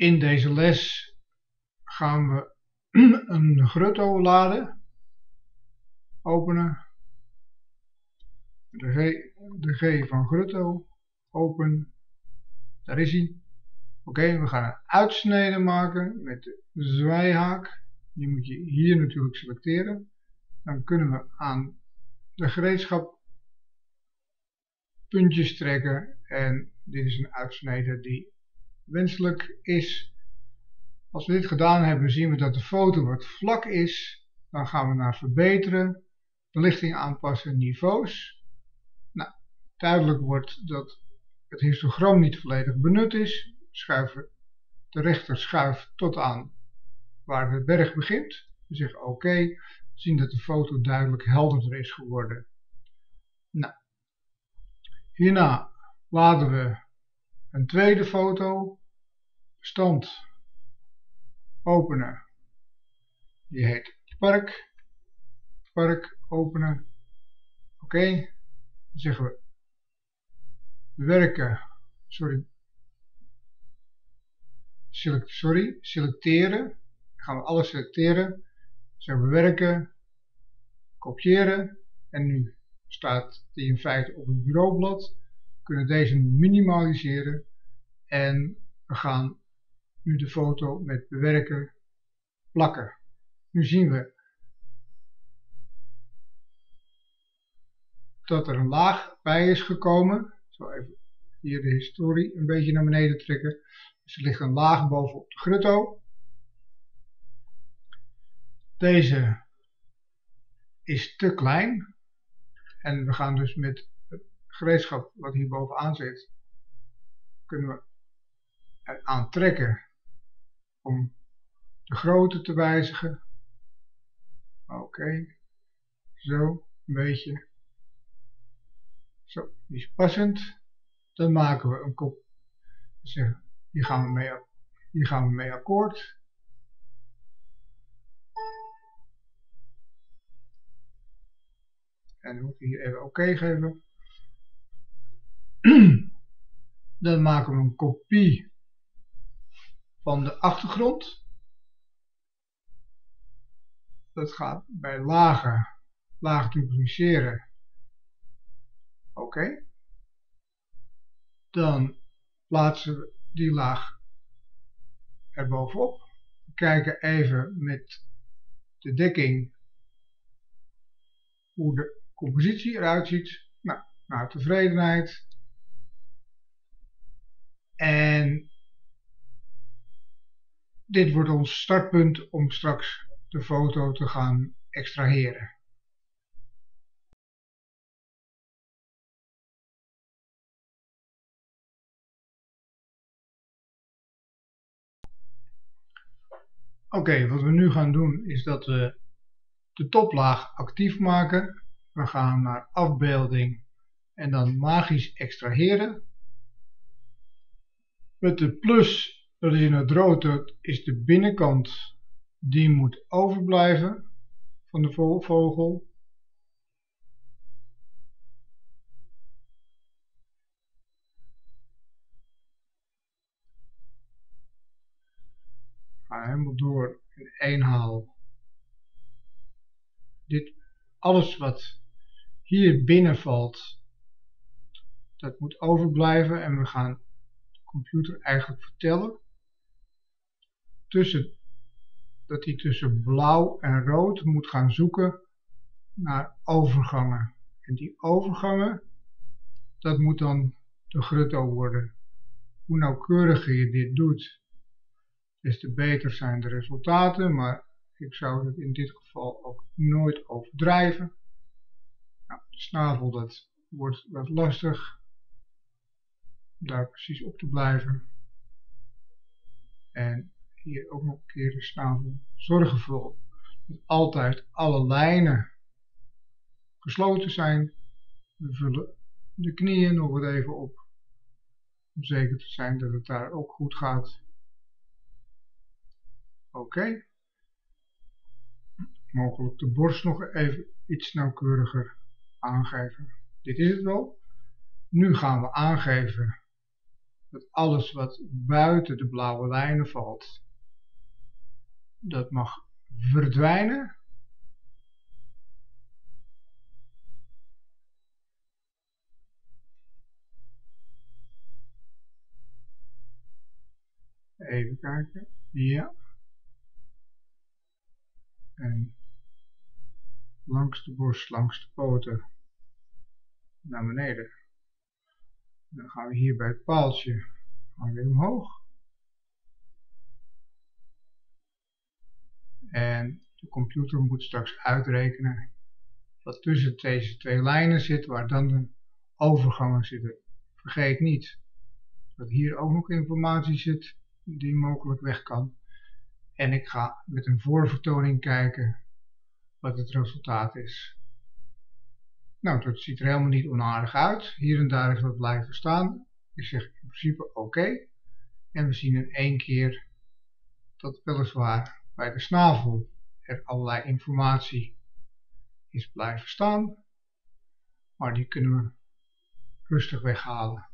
In deze les gaan we een grutto laden. Openen. De G, de G van grutto. Open. Daar is hij. Oké, we gaan een uitsnede maken met de zwijhaak. Die moet je hier natuurlijk selecteren. Dan kunnen we aan de gereedschap puntjes trekken en dit is een uitsnede die wenselijk is. Als we dit gedaan hebben zien we dat de foto wat vlak is. Dan gaan we naar verbeteren, belichting aanpassen, niveaus. Nou, duidelijk wordt dat het histogram niet volledig benut is. Schuiven de rechter schuif tot aan waar de berg begint. We zeggen oké, okay, zien dat de foto duidelijk helderder is geworden. Nou, hierna laden we een tweede foto stand openen. Die heet park. Park openen. Oké. Dan zeggen we werken. Sorry. Select, sorry. Selecteren. Dan gaan we alles selecteren. Zeggen we werken. Kopiëren. En nu staat die in feite op het bureaublad. We kunnen deze minimaliseren. En we gaan nu de foto met bewerken plakken. Nu zien we dat er een laag bij is gekomen. Ik zal even hier de historie een beetje naar beneden trekken. Dus er ligt een laag bovenop de grutto. Deze is te klein. En we gaan dus met het gereedschap wat hier bovenaan zit, kunnen we er aan trekken om de grootte te wijzigen. Oké, zo, een beetje. Zo, die is passend. Dan maken we een kop. Zeggen, hier gaan we mee, hier gaan we mee akkoord. En dan moet ik hier even oké geven. Dan maken we een kopie van de achtergrond. Dat gaat bij lager, laag dupliceren. Oké. Dan plaatsen we die laag erbovenop. We kijken even met de dekking hoe de compositie eruit ziet. Nou, naar tevredenheid. En dit wordt ons startpunt om straks de foto te gaan extraheren. Oké, wat we nu gaan doen is dat we de toplaag actief maken. We gaan naar afbeelding en dan magisch extraheren. Met de plus dat is in het rood, dat is de binnenkant, die moet overblijven van de vogel. Ga helemaal door in één haal. Dit, alles wat hier binnen valt, dat moet overblijven en we gaan de computer eigenlijk vertellen tussen, dat hij tussen blauw en rood moet gaan zoeken naar overgangen. En die overgangen, dat moet dan de grutto worden. Hoe nauwkeuriger je dit doet, des te beter zijn de resultaten, maar ik zou het in dit geval ook nooit overdrijven. Nou, snavel, dat wordt wat lastig daar precies op te blijven. En hier ook nog een keer de snavel. Zorg ervoor dat altijd alle lijnen gesloten zijn. We vullen de knieën nog wat even op. Om zeker te zijn dat het daar ook goed gaat. Oké. Mogelijk de borst nog even iets nauwkeuriger aangeven. Dit is het wel. Nu gaan we aangeven dat alles wat buiten de blauwe lijnen valt, dat mag verdwijnen. Even kijken. Ja. En langs de borst, langs de poten naar beneden. Dan gaan we hier bij het paaltje gaan we weer omhoog. En de computer moet straks uitrekenen wat tussen deze twee lijnen zit, waar dan de overgangen zitten. Vergeet niet dat hier ook nog informatie zit die mogelijk weg kan. En ik ga met een voorvertoning kijken wat het resultaat is. Nou, dat ziet er helemaal niet onaardig uit. Hier en daar is wat blijven staan. Ik zeg in principe oké. En we zien in één keer dat weliswaar bij de snavel er allerlei informatie is blijven staan. Maar die kunnen we rustig weghalen.